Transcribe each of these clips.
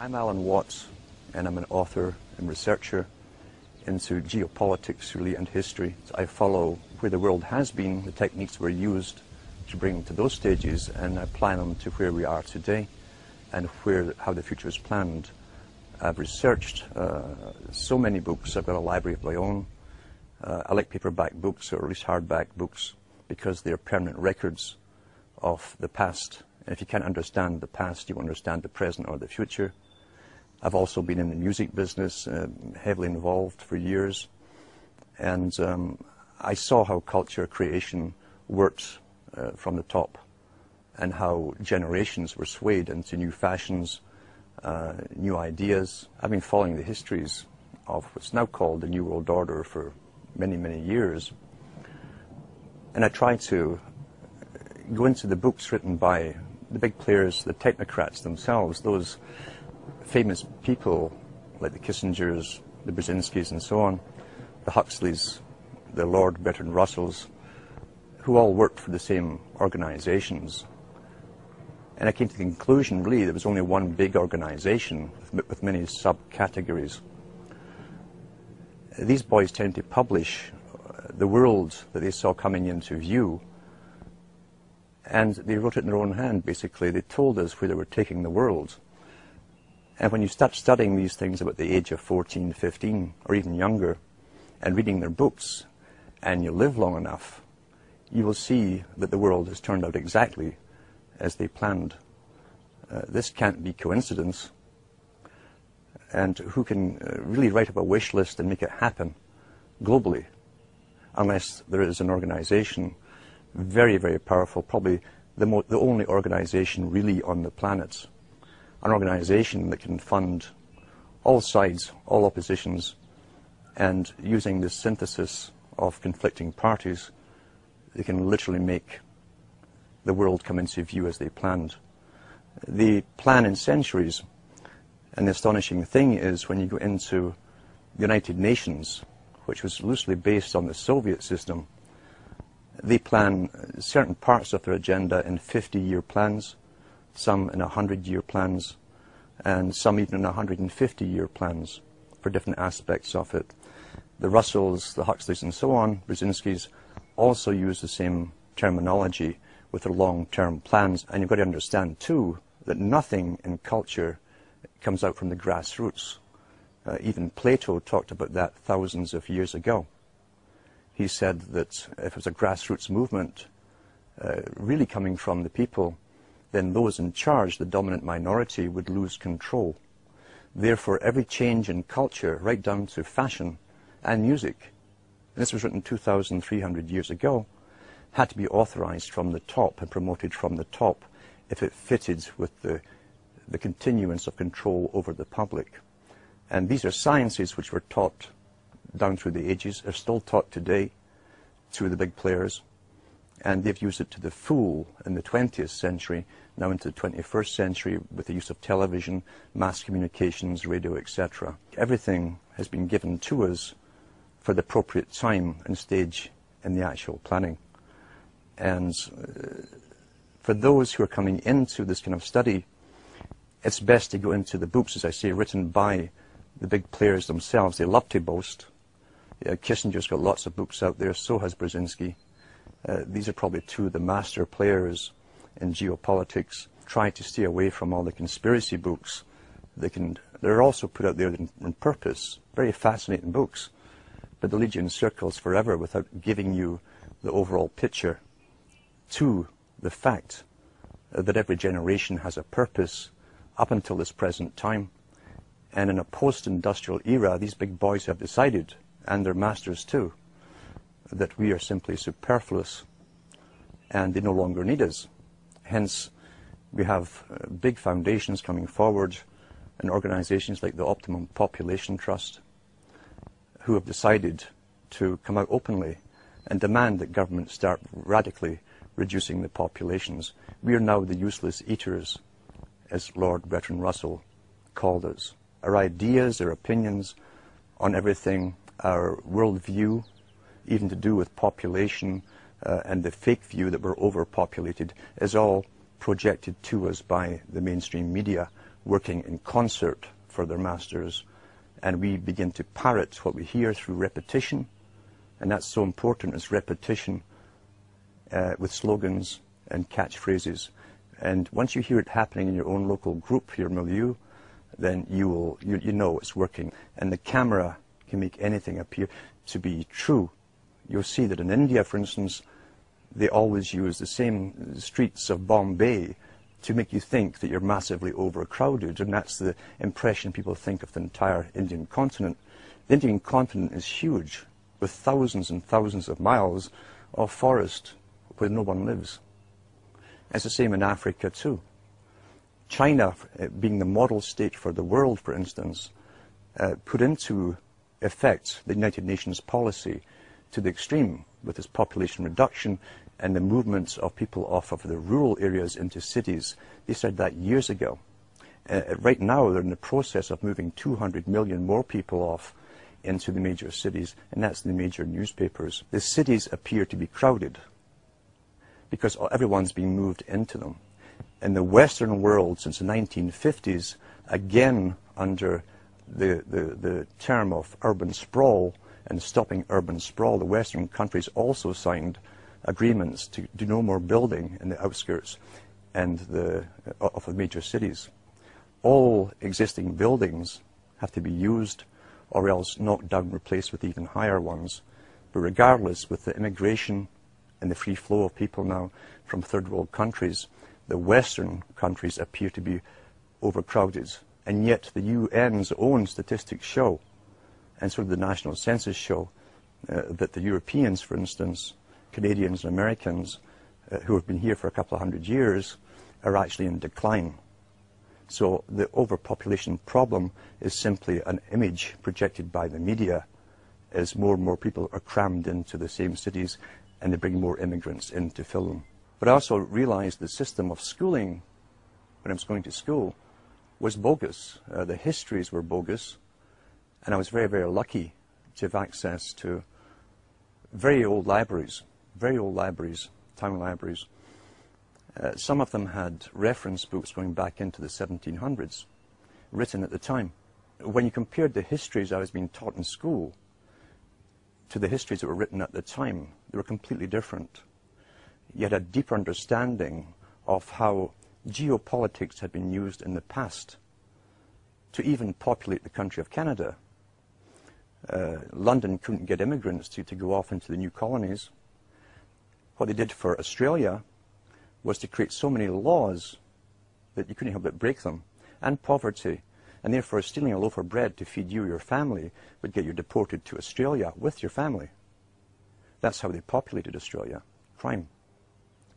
I'm Alan Watt, and I'm an author and researcher into geopolitics, really, and history. I follow where the world has been, the techniques were used to bring them to those stages, and I apply them to where we are today and where how the future is planned. I've researched uh, so many books. I've got a library of my own. Uh, I like paperback books, or at least hardback books, because they're permanent records of the past. And if you can't understand the past, you understand the present or the future. I've also been in the music business, uh, heavily involved for years. And um, I saw how culture creation worked uh, from the top and how generations were swayed into new fashions, uh, new ideas. I've been following the histories of what's now called the New World Order for many, many years. And I try to go into the books written by the big players, the technocrats themselves, those famous people like the Kissingers, the Brzezinskis, and so on, the Huxleys, the Lord Bertrand Russells, who all worked for the same organizations. And I came to the conclusion, really, there was only one big organization with many subcategories. These boys tend to publish uh, the world that they saw coming into view and they wrote it in their own hand, basically. They told us where they were taking the world. And when you start studying these things about the age of 14, 15, or even younger, and reading their books, and you live long enough, you will see that the world has turned out exactly as they planned. Uh, this can't be coincidence. And who can uh, really write up a wish list and make it happen globally, unless there is an organization very, very powerful, probably the, the only organization really on the planet. An organization that can fund all sides, all oppositions, and using the synthesis of conflicting parties, they can literally make the world come into view as they planned. They plan in centuries, and the astonishing thing is when you go into the United Nations, which was loosely based on the Soviet system, they plan certain parts of their agenda in 50-year plans, some in 100-year plans, and some even in 150-year plans for different aspects of it. The Russells, the Huxleys, and so on, Brzezinskis, also use the same terminology with their long-term plans. And you've got to understand, too, that nothing in culture comes out from the grassroots. Uh, even Plato talked about that thousands of years ago he said that if it was a grassroots movement uh, really coming from the people, then those in charge, the dominant minority, would lose control. Therefore, every change in culture, right down to fashion and music, and this was written 2,300 years ago, had to be authorized from the top and promoted from the top if it fitted with the, the continuance of control over the public. And these are sciences which were taught down through the ages are still taught today through the big players. And they've used it to the full in the 20th century, now into the 21st century with the use of television, mass communications, radio, etc. Everything has been given to us for the appropriate time and stage in the actual planning. And uh, for those who are coming into this kind of study, it's best to go into the books, as I say, written by the big players themselves. They love to boast. Yeah, Kissinger's got lots of books out there, so has Brzezinski. Uh, these are probably two of the master players in geopolitics. Try to stay away from all the conspiracy books. They can, they're also put out there on purpose. Very fascinating books. But they lead you in circles forever without giving you the overall picture to the fact that every generation has a purpose up until this present time. And in a post-industrial era, these big boys have decided and their masters too, that we are simply superfluous and they no longer need us. Hence, we have uh, big foundations coming forward and organizations like the Optimum Population Trust who have decided to come out openly and demand that governments start radically reducing the populations. We are now the useless eaters, as Lord Bertrand Russell called us. Our ideas, our opinions on everything our worldview, even to do with population uh, and the fake view that we're overpopulated, is all projected to us by the mainstream media working in concert for their masters, and we begin to parrot what we hear through repetition, and that's so important as repetition uh, with slogans and catchphrases. And once you hear it happening in your own local group, your milieu, then you will you, you know it's working. And the camera can make anything appear to be true. You'll see that in India, for instance, they always use the same streets of Bombay to make you think that you're massively overcrowded, and that's the impression people think of the entire Indian continent. The Indian continent is huge, with thousands and thousands of miles of forest where no one lives. It's the same in Africa too. China, uh, being the model state for the world, for instance, uh, put into effect the United Nations policy to the extreme with its population reduction and the movements of people off of the rural areas into cities. They said that years ago. Uh, right now, they're in the process of moving 200 million more people off into the major cities, and that's the major newspapers. The cities appear to be crowded because everyone's being moved into them. In the Western world, since the 1950s, again under the, the, the term of urban sprawl and stopping urban sprawl, the Western countries also signed agreements to do no more building in the outskirts and the, uh, of the major cities. All existing buildings have to be used or else knocked down replaced with even higher ones. But regardless, with the immigration and the free flow of people now from third world countries, the Western countries appear to be overcrowded. And yet the UN's own statistics show, and sort of the national census show, uh, that the Europeans, for instance, Canadians and Americans uh, who have been here for a couple of hundred years are actually in decline. So the overpopulation problem is simply an image projected by the media as more and more people are crammed into the same cities and they bring more immigrants in to fill them. But I also realized the system of schooling when I was going to school was bogus. Uh, the histories were bogus. And I was very, very lucky to have access to very old libraries very old libraries, town libraries. Uh, some of them had reference books going back into the 1700s, written at the time. When you compared the histories I was being taught in school to the histories that were written at the time, they were completely different. You had a deeper understanding of how geopolitics had been used in the past to even populate the country of Canada. Uh, London couldn't get immigrants to, to go off into the new colonies. What they did for Australia was to create so many laws that you couldn't help but break them, and poverty. And therefore, stealing a loaf of bread to feed you or your family would get you deported to Australia with your family. That's how they populated Australia crime.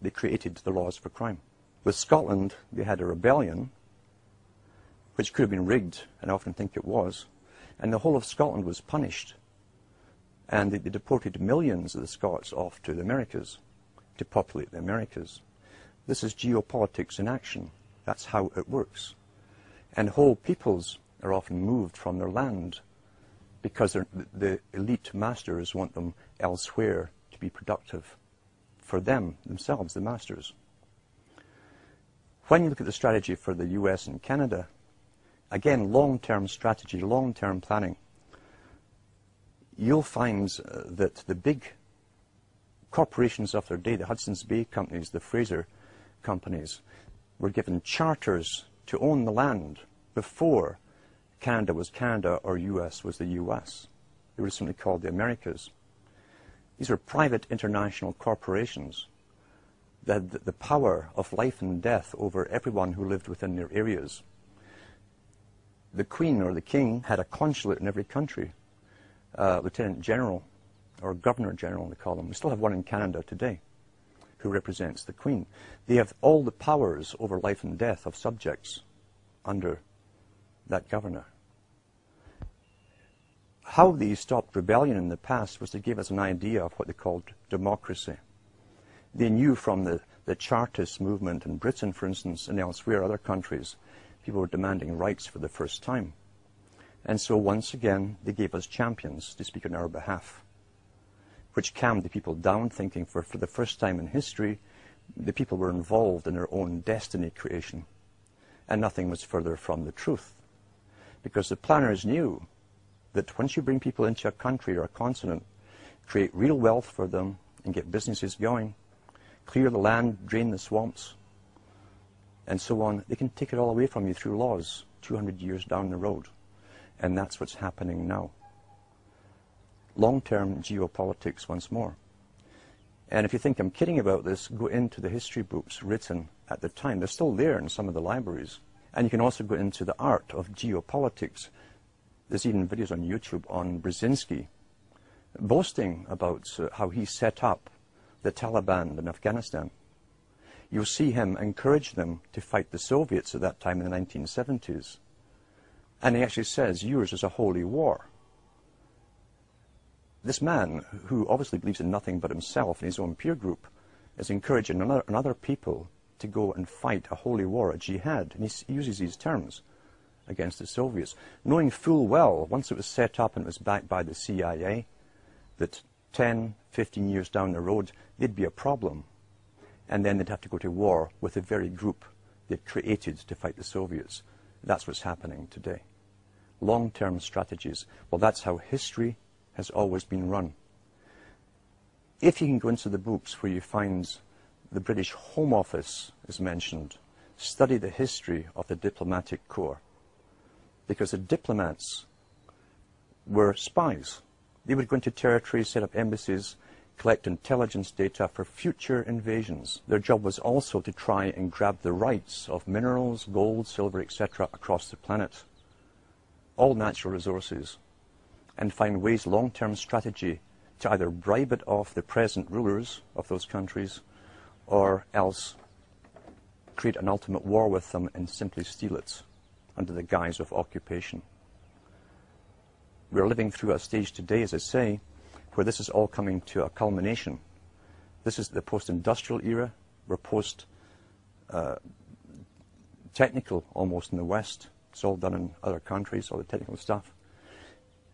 They created the laws for crime. With Scotland, they had a rebellion, which could have been rigged, and I often think it was, and the whole of Scotland was punished. And they, they deported millions of the Scots off to the Americas to populate the Americas. This is geopolitics in action. That's how it works. And whole peoples are often moved from their land because the elite masters want them elsewhere to be productive for them, themselves, the masters. When you look at the strategy for the US and Canada, again, long-term strategy, long-term planning, you'll find uh, that the big corporations of their day, the Hudson's Bay companies, the Fraser companies, were given charters to own the land before Canada was Canada or US was the US. They were simply called the Americas. These were private international corporations that had the power of life and death over everyone who lived within their areas. The Queen or the King had a consulate in every country, uh, Lieutenant General or Governor General, they call them. We still have one in Canada today who represents the Queen. They have all the powers over life and death of subjects under that governor. How they stopped rebellion in the past was to give us an idea of what they called democracy. They knew from the, the Chartist movement in Britain, for instance, and elsewhere, other countries, people were demanding rights for the first time. And so once again, they gave us champions to speak on our behalf which calmed the people down, thinking for, for the first time in history, the people were involved in their own destiny creation. And nothing was further from the truth. Because the planners knew that once you bring people into a country or a continent, create real wealth for them and get businesses going, clear the land, drain the swamps, and so on, they can take it all away from you through laws 200 years down the road. And that's what's happening now. Long-term geopolitics once more. And if you think I'm kidding about this, go into the history books written at the time. They're still there in some of the libraries. And you can also go into the art of geopolitics. There's even videos on YouTube on Brzezinski boasting about uh, how he set up the Taliban in Afghanistan. You'll see him encourage them to fight the Soviets at that time in the 1970s. And he actually says, yours is a holy war. This man, who obviously believes in nothing but himself and his own peer group, is encouraging another, another people to go and fight a holy war, a jihad. And he uses these terms against the Soviets, knowing full well, once it was set up and it was backed by the CIA, that 10, 15 years down the road, there'd be a problem. And then they'd have to go to war with the very group they'd created to fight the Soviets. That's what's happening today. Long-term strategies. Well, that's how history has always been run. If you can go into the books where you find the British Home Office is mentioned, study the history of the diplomatic corps. Because the diplomats were spies. They would go into territories, set up embassies, collect intelligence data for future invasions. Their job was also to try and grab the rights of minerals, gold, silver, etc. across the planet. All natural resources and find ways, long-term strategy, to either bribe it off the present rulers of those countries or else create an ultimate war with them and simply steal it under the guise of occupation. We're living through a stage today, as I say, where this is all coming to a culmination. This is the post-industrial era. We're post-technical uh, almost in the West. It's all done in other countries, all the technical stuff.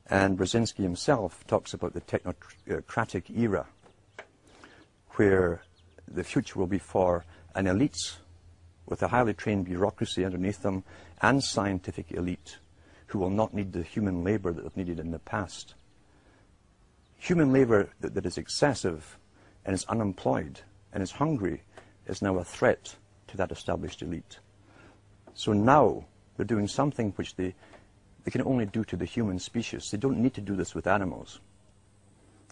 And Brzezinski himself talks about the technocratic era, where the future will be for an elite with a highly trained bureaucracy underneath them and scientific elite who will not need the human labor that they've needed in the past. Human labor that, that is excessive and is unemployed and is hungry is now a threat to that established elite. So now they're doing something which they they can only do to the human species. They don't need to do this with animals.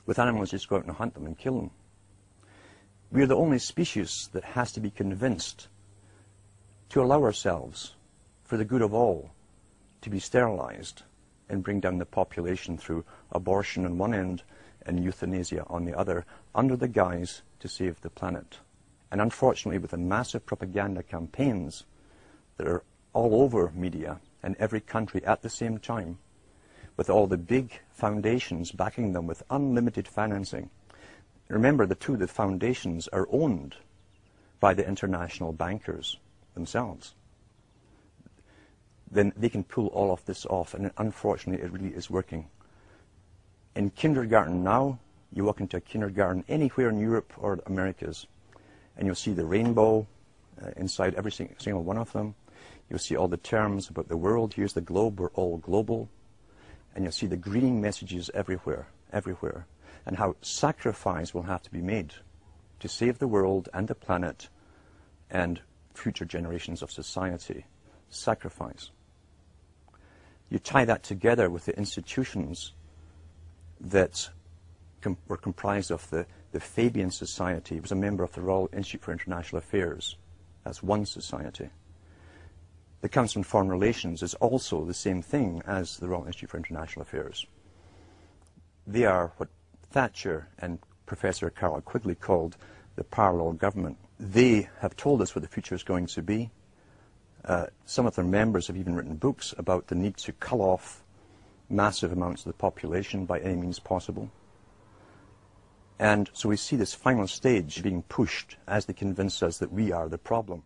With animals, just go out and hunt them and kill them. We are the only species that has to be convinced to allow ourselves, for the good of all, to be sterilized and bring down the population through abortion on one end and euthanasia on the other, under the guise to save the planet. And unfortunately, with the massive propaganda campaigns that are all over media, in every country at the same time, with all the big foundations backing them with unlimited financing. Remember, the two, the foundations are owned by the international bankers themselves. Then they can pull all of this off, and unfortunately, it really is working. In kindergarten now, you walk into a kindergarten anywhere in Europe or Americas, and you'll see the rainbow uh, inside every single one of them. You'll see all the terms about the world. Here's the globe. We're all global. And you'll see the greening messages everywhere, everywhere. And how sacrifice will have to be made to save the world and the planet and future generations of society. Sacrifice. You tie that together with the institutions that com were comprised of the, the Fabian Society. Was a member of the Royal Institute for International Affairs. That's one society. The Council on Foreign Relations is also the same thing as the Royal Institute for International Affairs. They are what Thatcher and Professor Carroll Quigley called the parallel government. They have told us what the future is going to be. Uh, some of their members have even written books about the need to cull off massive amounts of the population by any means possible. And so we see this final stage being pushed as they convince us that we are the problem.